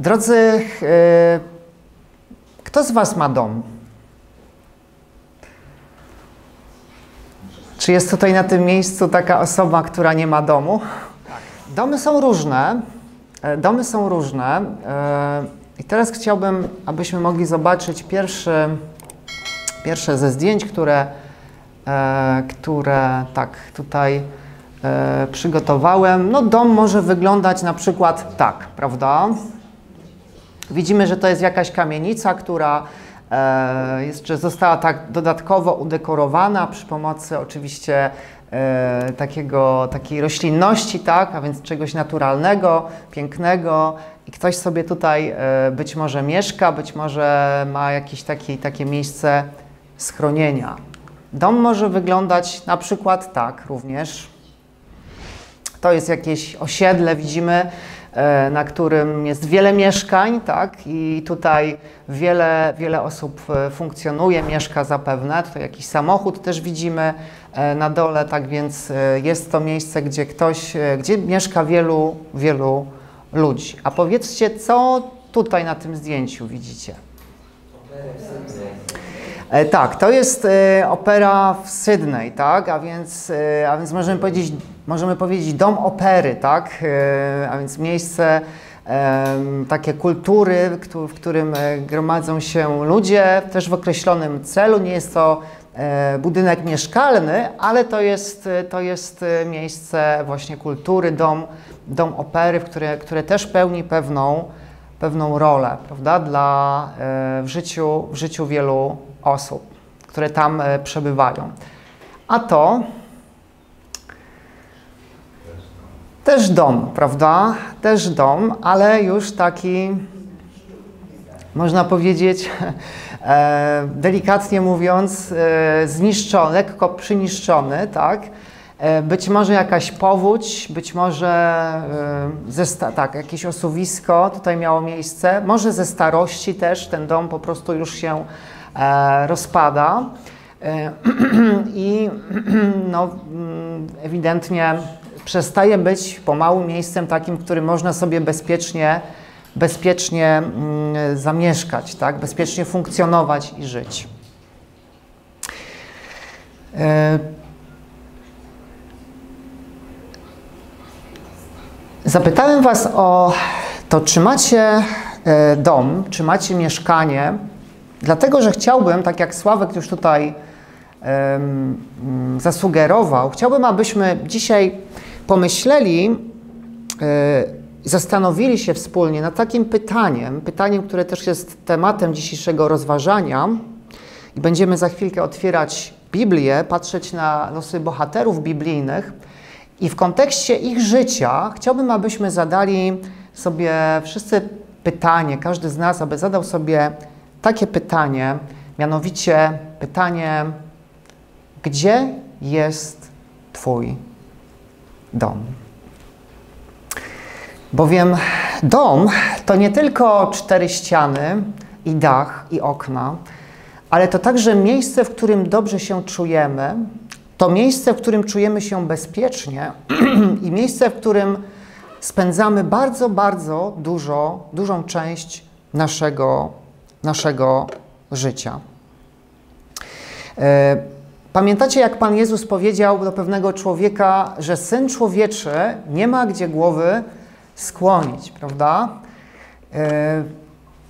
Drodzy, kto z Was ma dom? Czy jest tutaj na tym miejscu taka osoba, która nie ma domu? Domy są różne. E, domy są różne. E, I teraz chciałbym, abyśmy mogli zobaczyć pierwszy, pierwsze ze zdjęć, które, e, które tak tutaj przygotowałem. No, dom może wyglądać na przykład tak, prawda? Widzimy, że to jest jakaś kamienica, która jeszcze została tak dodatkowo udekorowana przy pomocy oczywiście e, takiego, takiej roślinności, tak, a więc czegoś naturalnego, pięknego i ktoś sobie tutaj e, być może mieszka, być może ma jakieś takie, takie miejsce schronienia. Dom może wyglądać na przykład tak również. To jest jakieś osiedle, widzimy, E, na którym jest wiele mieszkań, tak? I tutaj wiele, wiele osób e, funkcjonuje, mieszka zapewne. Tutaj jakiś samochód też widzimy e, na dole, tak więc jest to miejsce, gdzie ktoś, gdzie mieszka wielu, wielu ludzi. A powiedzcie, co tutaj na tym zdjęciu widzicie? Tak, to jest opera w Sydney, tak? A więc, a więc możemy powiedzieć możemy powiedzieć, dom opery, tak? E, a więc miejsce takie kultury, w którym e, gromadzą się ludzie, też w określonym celu. Nie jest to e, budynek mieszkalny, ale to jest, to jest miejsce właśnie kultury, dom, dom opery, które, które też pełni pewną, pewną rolę prawda? Dla, w, życiu, w życiu wielu osób, które tam przebywają. A to Też dom, prawda? Też dom, ale już taki, można powiedzieć, e, delikatnie mówiąc, e, zniszczony, lekko przyniszczony, tak? E, być może jakaś powódź, być może tak, jakieś osuwisko tutaj miało miejsce, może ze starości też ten dom po prostu już się rozpada. I no, mm, ewidentnie przestaje być pomału miejscem takim, w którym można sobie bezpiecznie, bezpiecznie mm, zamieszkać, tak? bezpiecznie funkcjonować i żyć. E, zapytałem Was o to, czy macie e, dom, czy macie mieszkanie, dlatego że chciałbym, tak jak Sławek już tutaj um, zasugerował, chciałbym, abyśmy dzisiaj pomyśleli, e, zastanowili się wspólnie nad takim pytaniem, pytaniem, które też jest tematem dzisiejszego rozważania. I będziemy za chwilkę otwierać Biblię, patrzeć na losy bohaterów biblijnych. I w kontekście ich życia chciałbym, abyśmy zadali sobie wszyscy pytanie, każdy z nas, aby zadał sobie takie pytanie, mianowicie pytanie, gdzie jest Twój dom. Bowiem dom to nie tylko cztery ściany i dach i okna, ale to także miejsce, w którym dobrze się czujemy, to miejsce, w którym czujemy się bezpiecznie i miejsce, w którym spędzamy bardzo, bardzo dużo, dużą część naszego, naszego życia. E, Pamiętacie, jak Pan Jezus powiedział do pewnego człowieka, że Syn Człowieczy nie ma gdzie głowy skłonić, prawda? Yy,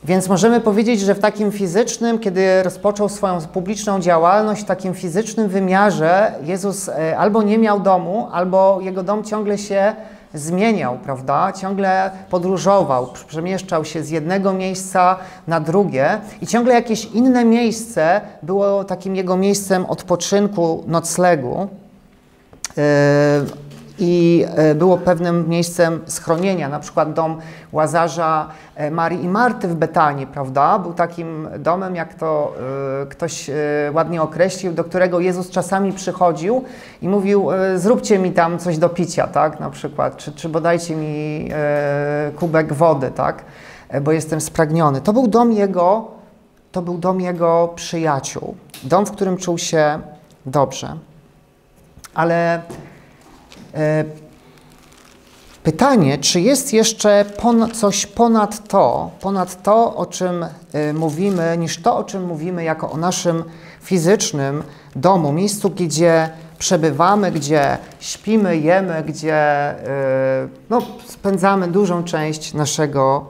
więc możemy powiedzieć, że w takim fizycznym, kiedy rozpoczął swoją publiczną działalność, w takim fizycznym wymiarze Jezus e, albo nie miał domu, albo jego dom ciągle się zmieniał, prawda? Ciągle podróżował, przemieszczał się z jednego miejsca na drugie i ciągle jakieś inne miejsce było takim jego miejscem odpoczynku, noclegu. Yy, i e, było pewnym miejscem schronienia, na przykład dom Łazarza, e, Marii i Marty w Betanii, prawda? Był takim domem, jak to e, ktoś ładnie określił, do którego Jezus czasami przychodził i mówił, zróbcie mi tam coś do picia, tak? Na przykład, czy, czy bodajcie mi kubek wody, tak? Bo jestem spragniony. To był dom jego, to był dom jego przyjaciół. Dom, w którym czuł się dobrze. Ale Pytanie, czy jest jeszcze pon coś ponad to, ponad to, o czym y, mówimy, niż to, o czym mówimy jako o naszym fizycznym domu, miejscu, gdzie przebywamy, gdzie śpimy, jemy, gdzie y, no, spędzamy dużą część naszego,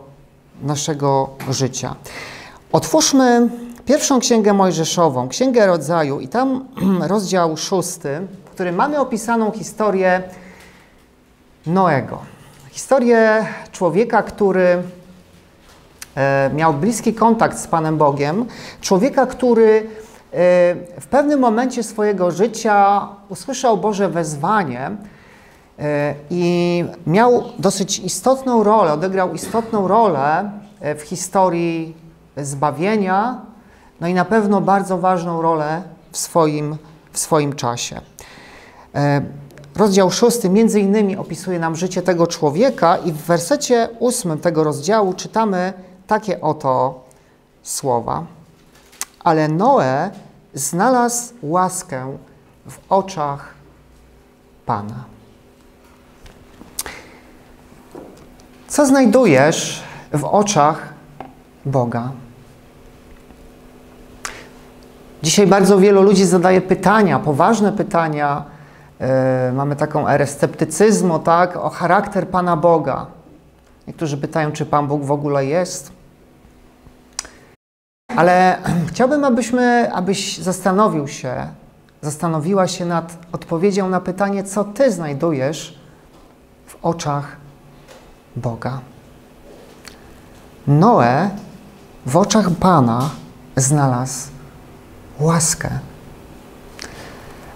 naszego życia. Otwórzmy pierwszą księgę Mojżeszową, Księgę Rodzaju, i tam rozdział szósty, którym mamy opisaną historię Noego. Historię człowieka, który e, miał bliski kontakt z Panem Bogiem, człowieka, który e, w pewnym momencie swojego życia usłyszał Boże wezwanie e, i miał dosyć istotną rolę, odegrał istotną rolę w historii zbawienia, no i na pewno bardzo ważną rolę w swoim, w swoim czasie. Rozdział szósty między innymi opisuje nam życie tego człowieka i w wersecie ósmym tego rozdziału czytamy takie oto słowa. Ale Noe znalazł łaskę w oczach Pana. Co znajdujesz w oczach Boga? Dzisiaj bardzo wielu ludzi zadaje pytania, poważne pytania, E, mamy taką erę sceptycyzmu, tak, o charakter Pana Boga. Niektórzy pytają, czy Pan Bóg w ogóle jest. Ale chciałbym, abyśmy, abyś zastanowił się, zastanowiła się nad odpowiedzią na pytanie, co Ty znajdujesz w oczach Boga. Noe w oczach Pana znalazł łaskę.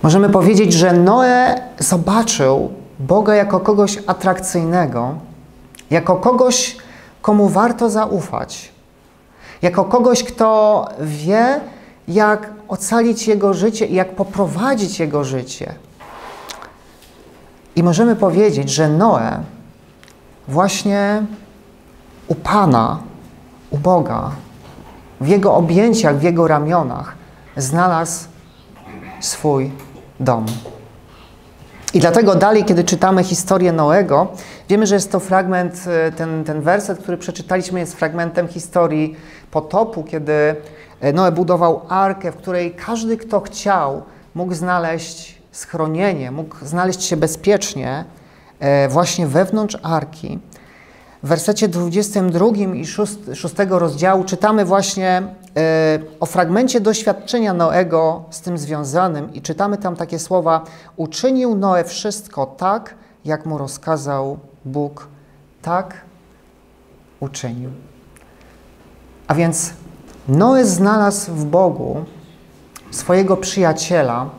Możemy powiedzieć, że Noe zobaczył Boga jako kogoś atrakcyjnego, jako kogoś, komu warto zaufać, jako kogoś, kto wie, jak ocalić jego życie i jak poprowadzić jego życie. I możemy powiedzieć, że Noe właśnie u Pana, u Boga, w Jego objęciach, w Jego ramionach znalazł swój dom. I dlatego dalej, kiedy czytamy historię Noego, wiemy, że jest to fragment, e, ten, ten werset, który przeczytaliśmy, jest fragmentem historii potopu, kiedy e, Noe budował arkę, w której każdy, kto chciał, mógł znaleźć schronienie, mógł znaleźć się bezpiecznie e, właśnie wewnątrz arki. W wersecie 22 i 6, 6 rozdziału czytamy właśnie o fragmencie doświadczenia Noego z tym związanym i czytamy tam takie słowa: Uczynił Noe wszystko tak, jak mu rozkazał Bóg, tak uczynił. A więc Noe znalazł w Bogu swojego przyjaciela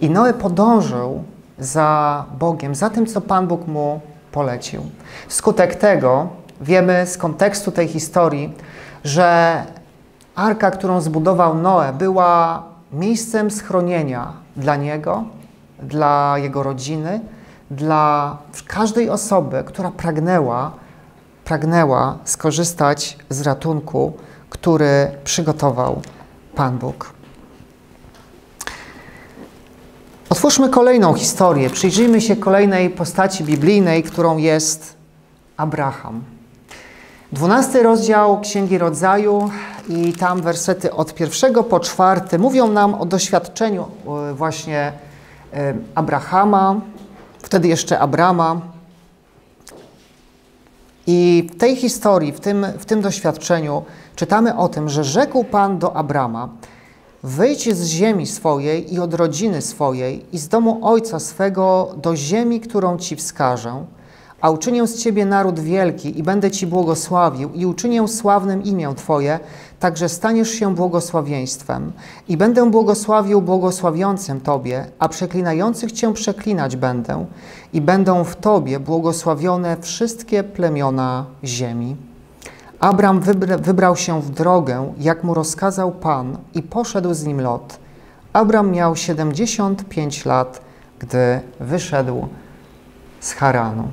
i Noe podążył za Bogiem, za tym, co Pan Bóg mu polecił. Skutek tego wiemy z kontekstu tej historii, że Arka, którą zbudował Noe, była miejscem schronienia dla niego, dla jego rodziny, dla każdej osoby, która pragnęła, pragnęła skorzystać z ratunku, który przygotował Pan Bóg. Otwórzmy kolejną historię. Przyjrzyjmy się kolejnej postaci biblijnej, którą jest Abraham. Dwunasty rozdział Księgi Rodzaju i tam wersety od pierwszego po czwarty mówią nam o doświadczeniu e, właśnie e, Abrahama, wtedy jeszcze Abrama. I w tej historii, w tym, w tym doświadczeniu czytamy o tym, że rzekł Pan do Abrama, wyjdź z ziemi swojej i od rodziny swojej i z domu ojca swego do ziemi, którą Ci wskażę, a uczynię z Ciebie naród wielki i będę Ci błogosławił i uczynię sławnym imię Twoje, także staniesz się błogosławieństwem. I będę błogosławił błogosławiącym Tobie, a przeklinających Cię przeklinać będę. I będą w Tobie błogosławione wszystkie plemiona ziemi. Abram wybra wybrał się w drogę, jak mu rozkazał Pan, i poszedł z nim Lot. Abram miał 75 lat, gdy wyszedł z Haranu.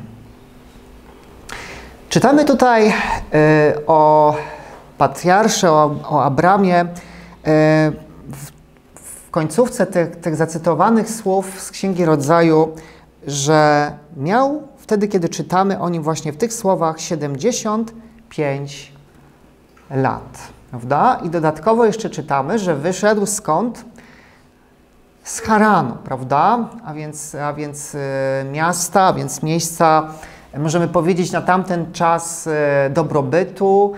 Czytamy tutaj y, o patriarsze, o, o Abramie. Y, w, w, końcówce tych, tych zacytowanych słów z Księgi Rodzaju, że miał wtedy kiedy czytamy o nim właśnie w tych słowach 75 lat. Prawda? I dodatkowo jeszcze czytamy, że wyszedł skąd? Z Haranu, prawda? A więc, a więc y, miasta, a więc miejsca, możemy powiedzieć, na tamten czas y, dobrobytu,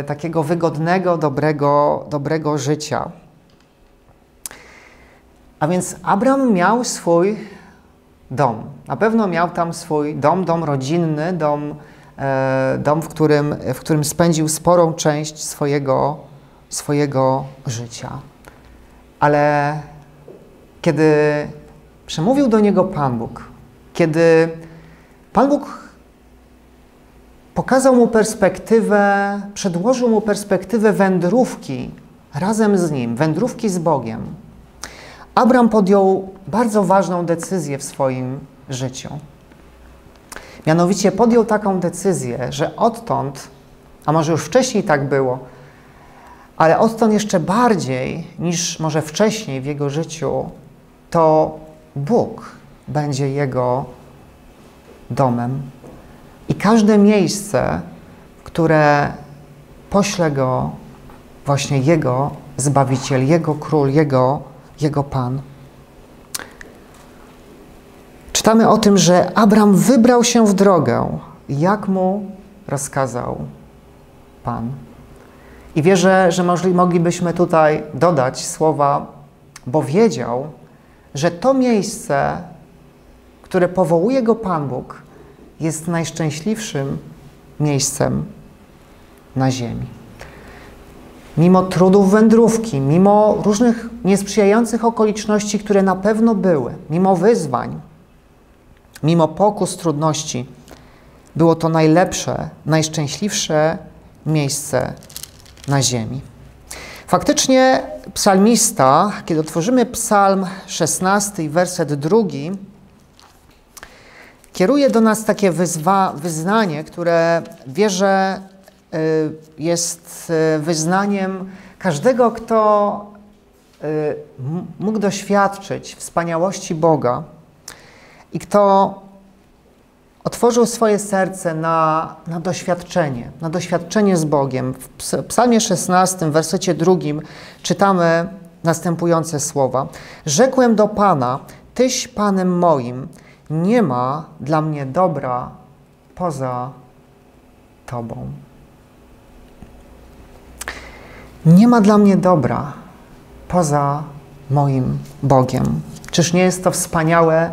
y, takiego wygodnego, dobrego, dobrego życia. A więc Abraham miał swój dom. Na pewno miał tam swój dom, dom rodzinny, dom, e, dom w, którym, w którym spędził sporą część swojego, swojego życia. Ale kiedy przemówił do niego Pan Bóg, kiedy Pan Bóg pokazał mu perspektywę, przedłożył mu perspektywę wędrówki razem z nim, wędrówki z Bogiem, Abram podjął bardzo ważną decyzję w swoim życiu. Mianowicie podjął taką decyzję, że odtąd, a może już wcześniej tak było, ale odtąd jeszcze bardziej niż może wcześniej w jego życiu, to Bóg będzie jego domem. I każde miejsce, które pośle go, właśnie jego Zbawiciel, jego Król, jego jego Pan. Czytamy o tym, że Abram wybrał się w drogę, jak mu rozkazał Pan. I wierzę, że moglibyśmy tutaj dodać słowa, bo wiedział, że to miejsce, które powołuje go Pan Bóg, jest najszczęśliwszym miejscem na ziemi mimo trudów wędrówki, mimo różnych niesprzyjających okoliczności, które na pewno były, mimo wyzwań, mimo pokus, trudności, było to najlepsze, najszczęśliwsze miejsce na ziemi. Faktycznie psalmista, kiedy otworzymy psalm 16, werset drugi, kieruje do nas takie wyzwa, wyznanie, które wierzę Y, jest y, wyznaniem każdego, kto y, mógł doświadczyć wspaniałości Boga i kto otworzył swoje serce na, na doświadczenie, na doświadczenie z Bogiem. W Psalmie 16, w wersecie drugim czytamy następujące słowa: Rzekłem do Pana, Tyś Panem moim, nie ma dla mnie dobra poza Tobą. nie ma dla mnie dobra poza moim Bogiem. Czyż nie jest to wspaniałe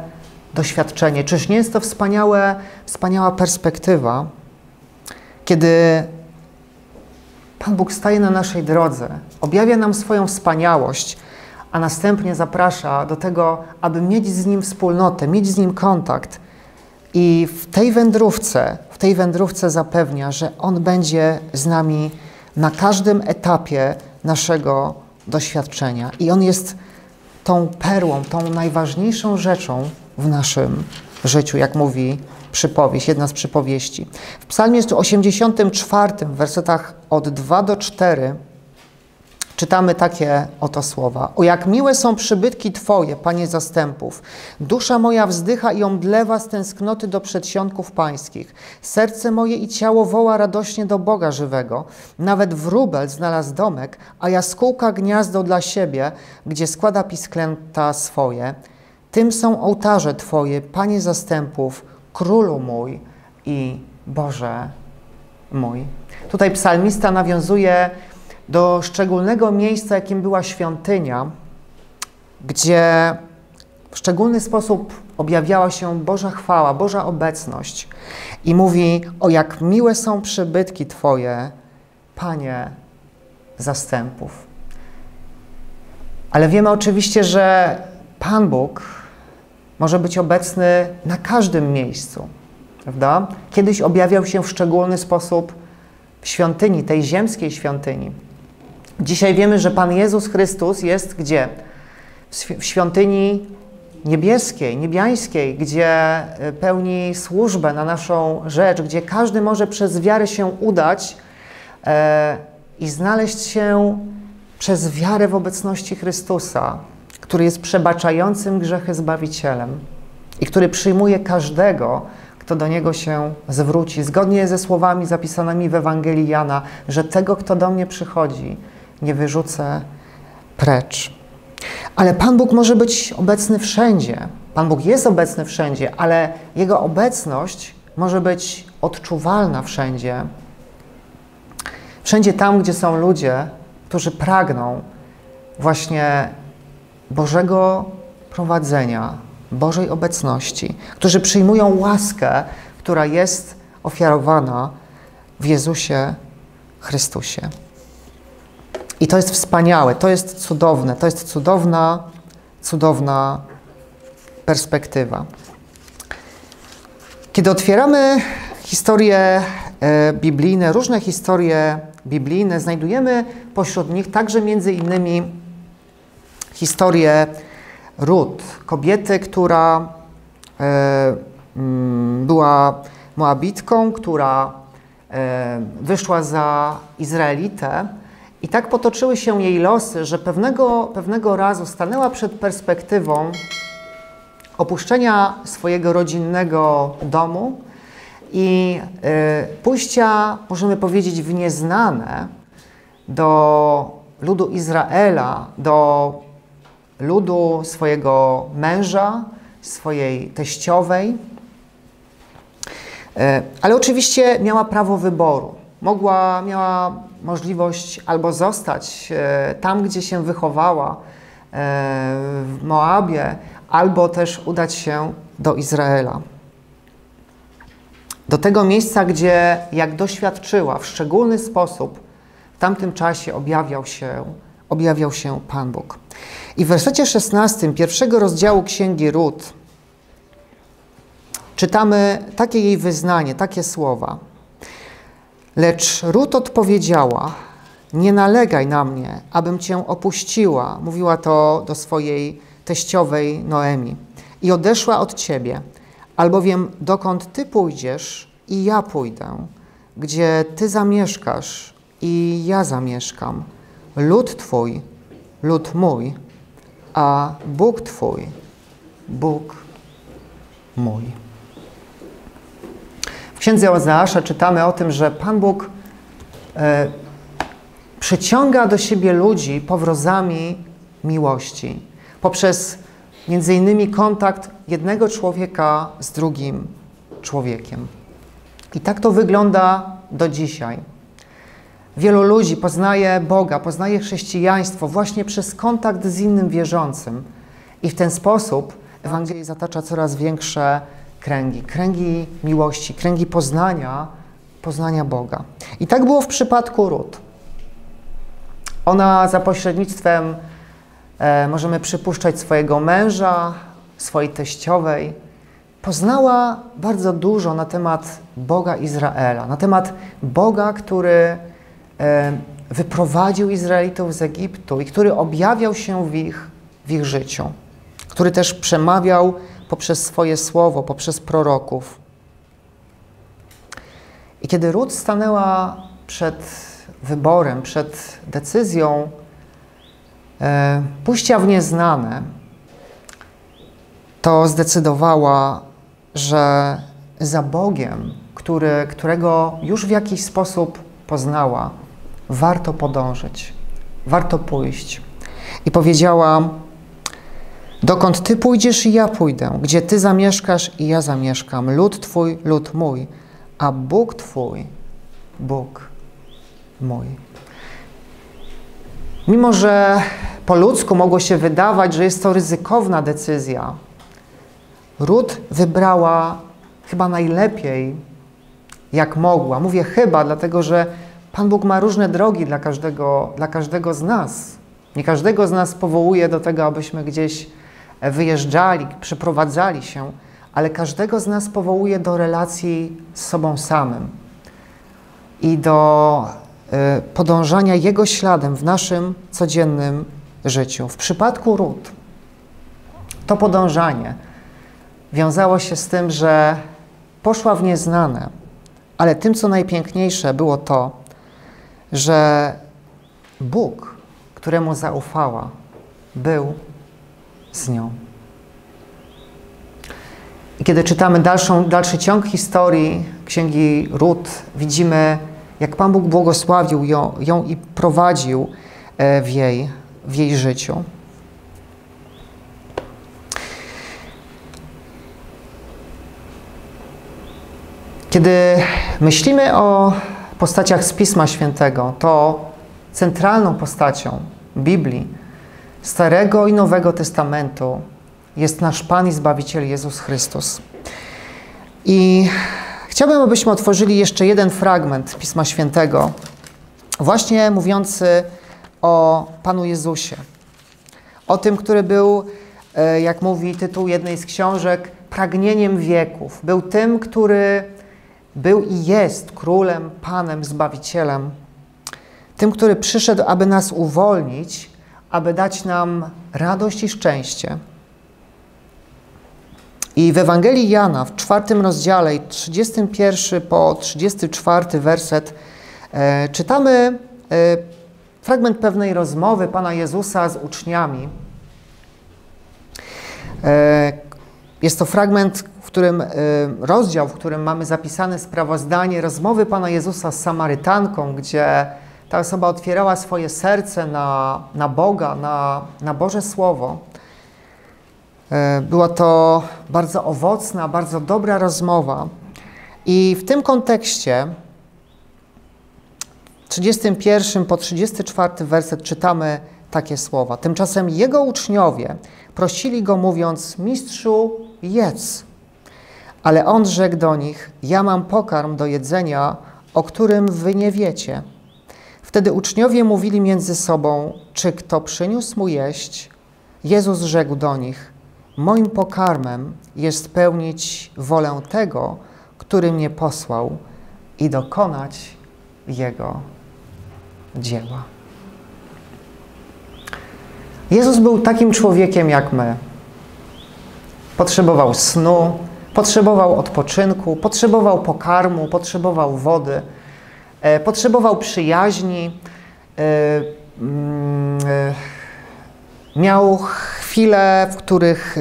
doświadczenie? Czyż nie jest to wspaniałe, wspaniała perspektywa, kiedy Pan Bóg staje na naszej drodze, objawia nam swoją wspaniałość, a następnie zaprasza do tego, aby mieć z Nim wspólnotę, mieć z Nim kontakt. I w tej wędrówce, w tej wędrówce zapewnia, że On będzie z nami na każdym etapie naszego doświadczenia. I On jest tą perłą, tą najważniejszą rzeczą w naszym życiu, jak mówi przypowieść, jedna z przypowieści. W Psalmie 84, w wersetach od 2 do 4, czytamy takie oto słowa. O jak miłe są przybytki Twoje, Panie zastępów. Dusza moja wzdycha i omdlewa z tęsknoty do przedsionków pańskich. Serce moje i ciało woła radośnie do Boga żywego. Nawet wróbel znalazł domek, a jaskółka gniazdo dla siebie, gdzie składa pisklęta swoje. Tym są ołtarze Twoje, Panie zastępów, Królu mój i Boże mój. Tutaj psalmista nawiązuje do szczególnego miejsca, jakim była świątynia, gdzie w szczególny sposób objawiała się Boża chwała, Boża obecność. I mówi: O jak miłe są przybytki Twoje, Panie zastępów. Ale wiemy oczywiście, że Pan Bóg może być obecny na każdym miejscu, prawda? Kiedyś objawiał się w szczególny sposób w świątyni, tej ziemskiej świątyni. Dzisiaj wiemy, że Pan Jezus Chrystus jest gdzie? W świątyni niebieskiej, niebiańskiej, gdzie e, pełni służbę na naszą rzecz, gdzie każdy może przez wiarę się udać e, i znaleźć się przez wiarę w obecności Chrystusa, który jest przebaczającym grzechy Zbawicielem i który przyjmuje każdego, kto do Niego się zwróci, zgodnie ze słowami zapisanymi w Ewangelii Jana, że tego, kto do mnie przychodzi, nie wyrzucę precz. Ale Pan Bóg może być obecny wszędzie. Pan Bóg jest obecny wszędzie, ale Jego obecność może być odczuwalna wszędzie. Wszędzie tam, gdzie są ludzie, którzy pragną właśnie Bożego prowadzenia, Bożej obecności, którzy przyjmują łaskę, która jest ofiarowana w Jezusie Chrystusie. I to jest wspaniałe, to jest cudowne, to jest cudowna, cudowna perspektywa. Kiedy otwieramy historie e, biblijne, różne historie biblijne, znajdujemy pośród nich także między innymi historię Rut, kobiety, która e, mm, była Moabitką, która e, wyszła za Izraelitę. I tak potoczyły się jej losy, że pewnego, pewnego razu stanęła przed perspektywą opuszczenia swojego rodzinnego domu i y, pójścia, możemy powiedzieć, w nieznane do ludu Izraela, do ludu swojego męża, swojej teściowej. Y, ale oczywiście miała prawo wyboru. Mogła, miała możliwość albo zostać y, tam, gdzie się wychowała, w Moabie, albo też udać się do Izraela. Do tego miejsca, gdzie, jak doświadczyła, w szczególny sposób w tamtym czasie objawiał się, objawiał się Pan Bóg. I w wersecie 16 pierwszego rozdziału Księgi Rut czytamy takie jej wyznanie, takie słowa. Lecz Rut odpowiedziała, nie nalegaj na mnie, abym cię opuściła. Mówiła to do swojej teściowej Noemi. I odeszła od ciebie, albowiem dokąd ty pójdziesz, i ja pójdę, gdzie ty zamieszkasz, i ja zamieszkam. Lud twój, lud mój, a Bóg twój, Bóg mój. Księdze Ozeasza czytamy o tym, że Pan Bóg e, przyciąga do siebie ludzi powrozami miłości poprzez między innymi kontakt jednego człowieka z drugim człowiekiem. I tak to wygląda do dzisiaj. Wielu ludzi poznaje Boga, poznaje chrześcijaństwo właśnie przez kontakt z innym wierzącym. I w ten sposób Ewangelia zatacza coraz większe kręgi, kręgi miłości, kręgi poznania, poznania Boga. I tak było w przypadku Rut. Ona za pośrednictwem e, możemy przypuszczać swojego męża, swojej teściowej, poznała bardzo dużo na temat Boga Izraela, na temat Boga, który e, wyprowadził Izraelitów z Egiptu i który objawiał się w ich, w ich życiu, który też przemawiał poprzez swoje słowo, poprzez proroków. I kiedy Ród stanęła przed wyborem, przed decyzją e, pójścia w nieznane, to zdecydowała, że za Bogiem, który, którego już w jakiś sposób poznała, warto podążyć, warto pójść. I powiedziała: Dokąd ty pójdziesz, i ja pójdę, gdzie ty zamieszkasz, i ja zamieszkam, lud twój, lud mój, a Bóg twój, Bóg mój. Mimo, że po ludzku mogło się wydawać, że jest to ryzykowna decyzja, Rut wybrała chyba najlepiej, jak mogła. Mówię chyba, dlatego że Pan Bóg ma różne drogi dla każdego, dla każdego z nas. Nie każdego z nas powołuje do tego, abyśmy gdzieś wyjeżdżali, przeprowadzali się, ale każdego z nas powołuje do relacji z sobą samym i do y, podążania Jego śladem w naszym codziennym życiu. W przypadku Rut to podążanie wiązało się z tym, że poszła w nieznane, ale tym, co najpiękniejsze, było to, że Bóg, któremu zaufała, był z nią. I kiedy czytamy dalszą, dalszy ciąg historii Księgi Rut, widzimy, jak Pan Bóg błogosławił ją, ją i prowadził e, w jej, w jej życiu. Kiedy myślimy o postaciach z Pisma Świętego, to centralną postacią Biblii, Starego i Nowego Testamentu jest nasz Pan i Zbawiciel Jezus Chrystus. I chciałbym, abyśmy otworzyli jeszcze jeden fragment Pisma Świętego, właśnie mówiący o Panu Jezusie. O tym, który był, e, jak mówi tytuł jednej z książek, pragnieniem wieków. Był tym, który był i jest królem, panem, zbawicielem. Tym, który przyszedł, aby nas uwolnić, aby dać nam radość i szczęście. I w Ewangelii Jana w czwartym rozdziale, 31 po 34 werset, e, czytamy e, fragment pewnej rozmowy Pana Jezusa z uczniami. E, jest to fragment, w którym, rozdział, w którym mamy zapisane sprawozdanie rozmowy Pana Jezusa z Samarytanką, gdzie ta osoba otwierała swoje serce na, na Boga, na, na Boże Słowo. E, była to bardzo owocna, bardzo dobra rozmowa. I w tym kontekście, w 31 po 34 werset czytamy takie słowa. Tymczasem jego uczniowie prosili go, mówiąc: Mistrzu, jedz. Ale on rzekł do nich: Ja mam pokarm do jedzenia, o którym wy nie wiecie. Wtedy uczniowie mówili między sobą: Czy kto przyniósł mu jeść? Jezus rzekł do nich: Moim pokarmem jest pełnić wolę tego, który mnie posłał i dokonać jego dzieła. Jezus był takim człowiekiem jak my. Potrzebował snu, potrzebował odpoczynku, potrzebował pokarmu, potrzebował wody, potrzebował przyjaźni. E, mm, e, miał chwile, w których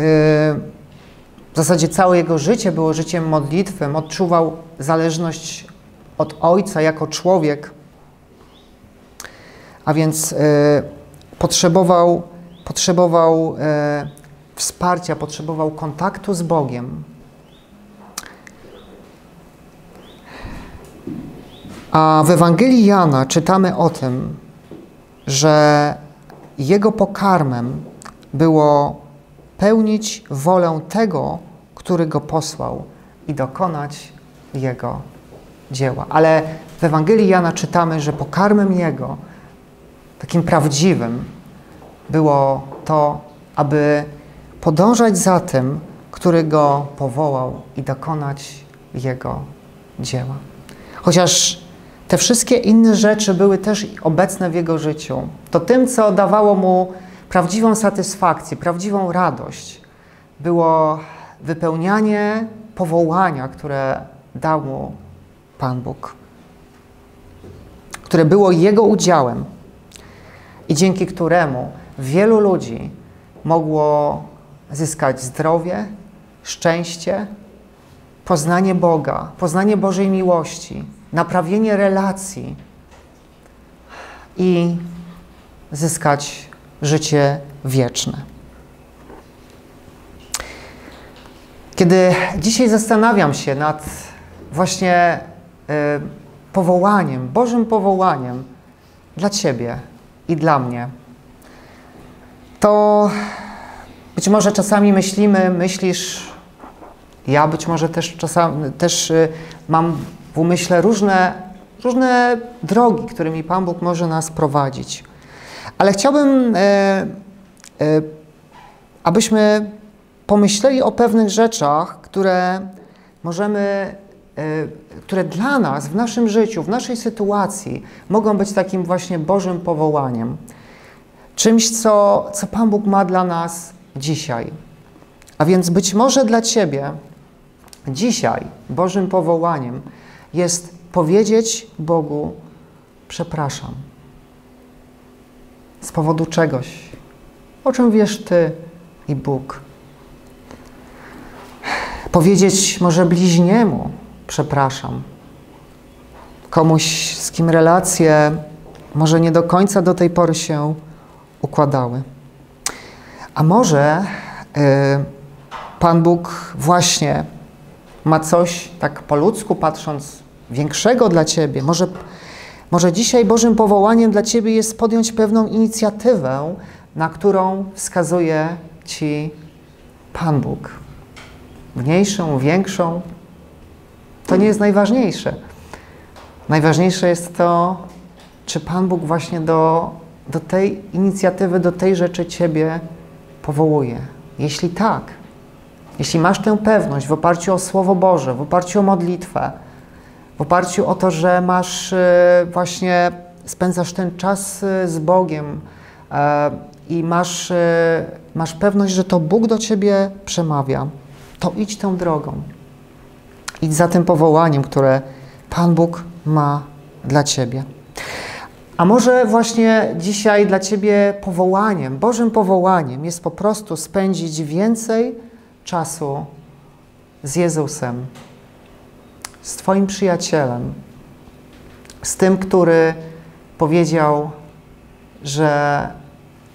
w zasadzie całe jego życie było życiem modlitwy. Odczuwał zależność od Ojca jako człowiek, a więc potrzebował potrzebował e, wsparcia, potrzebował kontaktu z Bogiem. A w Ewangelii Jana czytamy o tym, że jego pokarmem było pełnić wolę tego, który go posłał i dokonać jego dzieła. Ale w Ewangelii Jana czytamy, że pokarmem jego, takim prawdziwym, było to, aby podążać za tym, który go powołał i dokonać jego dzieła. Chociaż te wszystkie inne rzeczy były też obecne w jego życiu, to tym, co dawało mu prawdziwą satysfakcję, prawdziwą radość, było wypełnianie powołania, które dał mu Pan Bóg, które było jego udziałem i dzięki któremu wielu ludzi mogło zyskać zdrowie, szczęście, poznanie Boga, poznanie Bożej miłości, naprawienie relacji i zyskać życie wieczne. Kiedy dzisiaj zastanawiam się nad właśnie y, powołaniem, Bożym powołaniem dla Ciebie i dla mnie, to być może czasami myślimy, myślisz, ja być może też czasami też y, mam w umyśle różne, różne drogi, którymi Pan Bóg może nas prowadzić. Ale chciałbym, e, e, abyśmy pomyśleli o pewnych rzeczach, które możemy, e, które dla nas w naszym życiu, w naszej sytuacji mogą być takim właśnie Bożym powołaniem czymś, co, co Pan Bóg ma dla nas dzisiaj. A więc być może dla Ciebie dzisiaj Bożym powołaniem jest powiedzieć Bogu: Przepraszam. Z powodu czegoś, o czym wiesz Ty i Bóg. Powiedzieć może bliźniemu, przepraszam. Komuś, z kim relacje może nie do końca do tej pory się układały. A może y, Pan Bóg właśnie ma coś, tak po ludzku patrząc, większego dla Ciebie. Może, może dzisiaj Bożym powołaniem dla Ciebie jest podjąć pewną inicjatywę, na którą wskazuje Ci Pan Bóg. Mniejszą, większą, to nie jest najważniejsze. Najważniejsze jest to, czy Pan Bóg właśnie do, do tej inicjatywy, do tej rzeczy Ciebie powołuje. Jeśli tak, jeśli masz tę pewność w oparciu o Słowo Boże, w oparciu o modlitwę, w oparciu o to, że masz e, właśnie, spędzasz ten czas e, z Bogiem e, i masz, masz pewność, że to Bóg do ciebie przemawia, to idź tą drogą. Idź za tym powołaniem, które Pan Bóg ma dla ciebie. A może właśnie dzisiaj dla ciebie powołaniem, Bożym powołaniem jest po prostu spędzić więcej czasu z Jezusem, z Twoim przyjacielem, z tym, który powiedział, że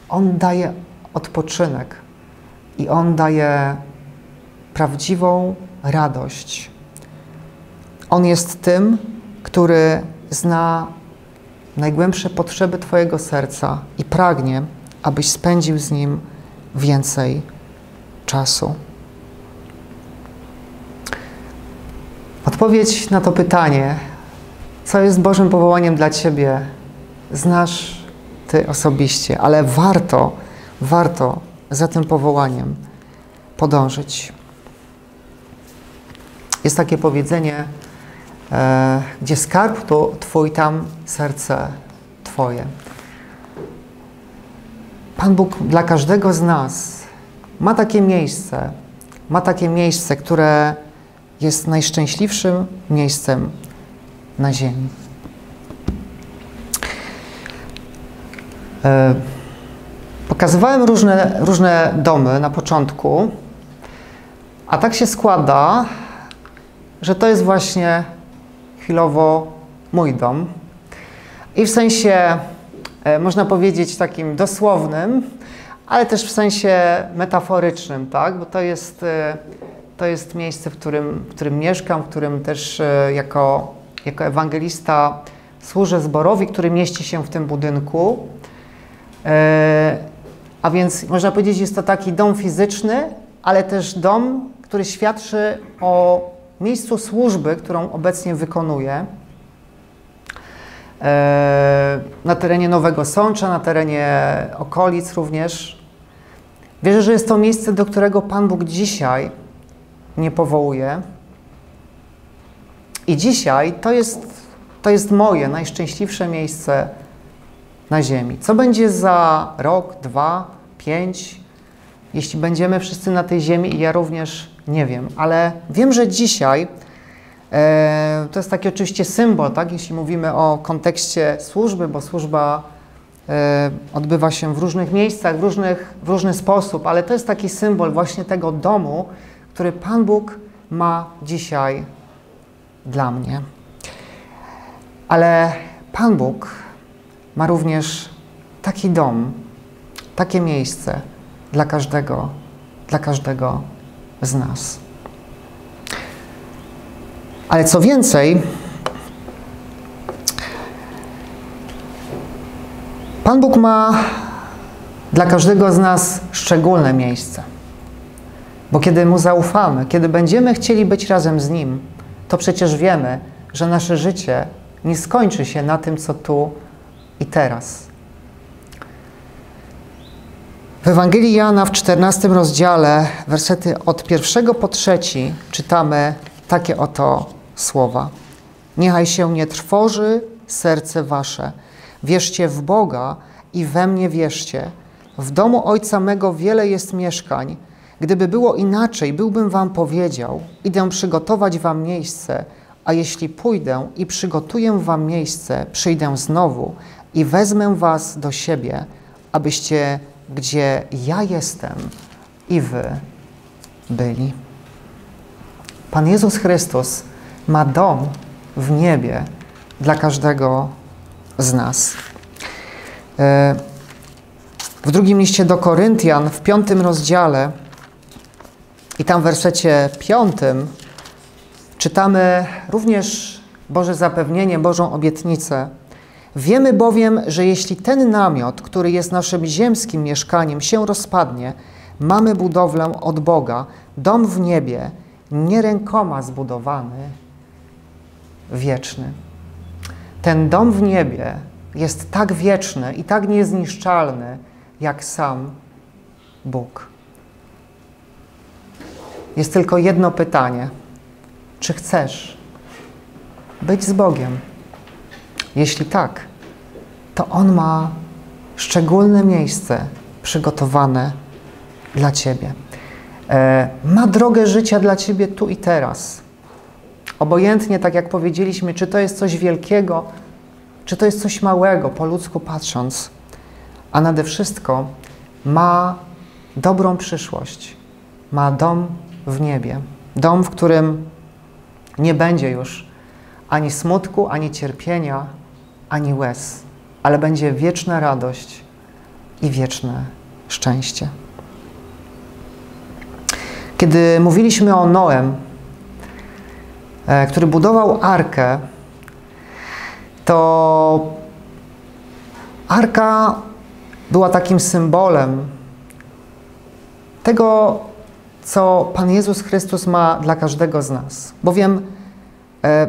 On daje odpoczynek i On daje prawdziwą radość. On jest tym, który zna najgłębsze potrzeby Twojego serca i pragnie, abyś spędził z Nim więcej czasu. Odpowiedź na to pytanie, co jest Bożym powołaniem dla Ciebie, znasz Ty osobiście, ale warto, warto za tym powołaniem podążyć. Jest takie powiedzenie, e, gdzie skarb to Twój, tam serce Twoje. Pan Bóg dla każdego z nas ma takie miejsce, ma takie miejsce, które jest najszczęśliwszym miejscem na Ziemi. E, pokazywałem różne, różne domy na początku, a tak się składa, że to jest właśnie chwilowo mój dom. I w sensie, e, można powiedzieć, takim dosłownym, ale też w sensie metaforycznym, tak? Bo to jest e, to jest miejsce, w którym, w którym mieszkam, w którym też e, jako, jako ewangelista służę zborowi, który mieści się w tym budynku. E, a więc można powiedzieć, jest to taki dom fizyczny, ale też dom, który świadczy o miejscu służby, którą obecnie wykonuję e, na terenie Nowego Sącza, na terenie okolic również. Wierzę, że jest to miejsce, do którego Pan Bóg dzisiaj nie powołuje. I dzisiaj to jest, to jest moje najszczęśliwsze miejsce na Ziemi. Co będzie za rok, dwa, pięć, jeśli będziemy wszyscy na tej Ziemi, i ja również nie wiem, ale wiem, że dzisiaj e, to jest taki oczywiście symbol, tak, jeśli mówimy o kontekście służby, bo służba e, odbywa się w różnych miejscach, w, różnych, w różny sposób, ale to jest taki symbol właśnie tego domu, który Pan Bóg ma dzisiaj dla mnie. Ale Pan Bóg ma również taki dom, takie miejsce dla każdego, dla każdego z nas. Ale co więcej, Pan Bóg ma dla każdego z nas szczególne miejsce. Bo kiedy Mu zaufamy, kiedy będziemy chcieli być razem z Nim, to przecież wiemy, że nasze życie nie skończy się na tym, co tu i teraz. W Ewangelii Jana w 14 rozdziale, wersety od pierwszego po trzeci, czytamy takie oto słowa. Niechaj się nie trwoży serce wasze. Wierzcie w Boga i we mnie wierzcie. W domu Ojca mego wiele jest mieszkań. Gdyby było inaczej, byłbym wam powiedział: Idę przygotować wam miejsce, a jeśli pójdę i przygotuję wam miejsce, przyjdę znowu i wezmę was do siebie, abyście gdzie ja jestem i wy byli. Pan Jezus Chrystus ma dom w niebie dla każdego z nas. E, w drugim liście do Koryntian, w piątym rozdziale i tam w wersecie piątym czytamy również Boże zapewnienie, Bożą obietnicę. Wiemy bowiem, że jeśli ten namiot, który jest naszym ziemskim mieszkaniem, się rozpadnie, mamy budowlę od Boga, dom w niebie, nie rękoma zbudowany, wieczny. Ten dom w niebie jest tak wieczny i tak niezniszczalny, jak sam Bóg. Jest tylko jedno pytanie: czy chcesz być z Bogiem? Jeśli tak, to On ma szczególne miejsce przygotowane dla Ciebie. E, ma drogę życia dla Ciebie tu i teraz. Obojętnie, tak jak powiedzieliśmy, czy to jest coś wielkiego, czy to jest coś małego, po ludzku patrząc, a nade wszystko ma dobrą przyszłość. Ma dom w niebie. Dom, w którym nie będzie już ani smutku, ani cierpienia, ani łez, ale będzie wieczna radość i wieczne szczęście. Kiedy mówiliśmy o Noem, e, który budował arkę, to arka była takim symbolem tego, co Pan Jezus Chrystus ma dla każdego z nas. Bowiem, e,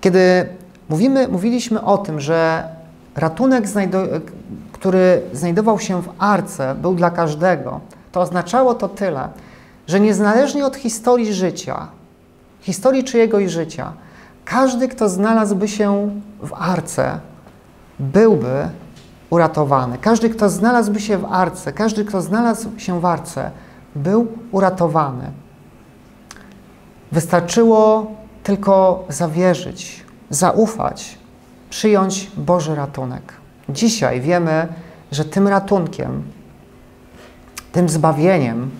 kiedy mówimy, mówiliśmy o tym, że ratunek, który znajdował się w arce, był dla każdego, to oznaczało to tyle, że niezależnie od historii życia, historii czyjegoś życia, każdy, kto znalazłby się w arce, byłby uratowany. Każdy, kto znalazłby się w arce, każdy, kto znalazł się w arce, był uratowany. Wystarczyło tylko zawierzyć, zaufać, przyjąć Boży ratunek. Dzisiaj wiemy, że tym ratunkiem, tym zbawieniem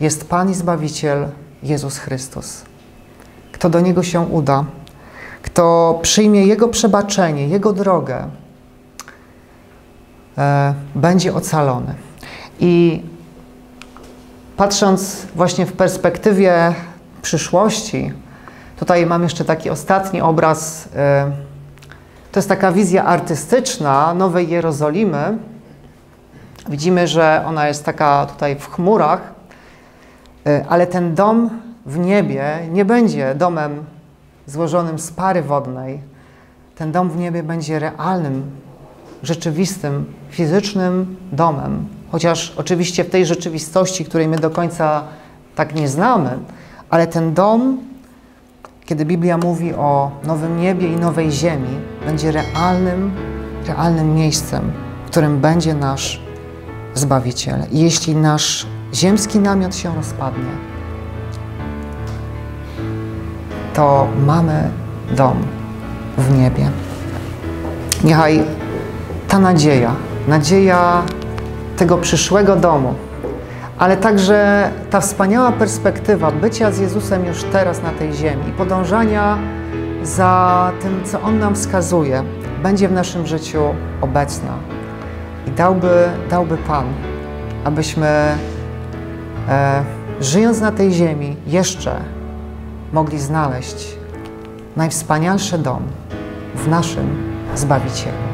jest Pan i Zbawiciel Jezus Chrystus. Kto do Niego się uda, kto przyjmie Jego przebaczenie, Jego drogę, e, będzie ocalony. I patrząc właśnie w perspektywie przyszłości, tutaj mam jeszcze taki ostatni obraz. E, to jest taka wizja artystyczna Nowej Jerozolimy. Widzimy, że ona jest taka tutaj w chmurach, e, ale ten dom w niebie nie będzie domem złożonym z pary wodnej. Ten dom w niebie będzie realnym, rzeczywistym, fizycznym domem. Chociaż oczywiście w tej rzeczywistości, której my do końca tak nie znamy, ale ten dom, kiedy Biblia mówi o nowym niebie i nowej ziemi, będzie realnym, realnym miejscem, w którym będzie nasz Zbawiciel. I jeśli nasz ziemski namiot się rozpadnie, to mamy dom w niebie. Niechaj ta nadzieja, nadzieja tego przyszłego domu, ale także ta wspaniała perspektywa bycia z Jezusem już teraz na tej ziemi i podążania za tym, co On nam wskazuje, będzie w naszym życiu obecna. I dałby, dałby Pan, abyśmy e, żyjąc na tej ziemi jeszcze mogli znaleźć najwspanialszy dom w naszym Zbawicielu.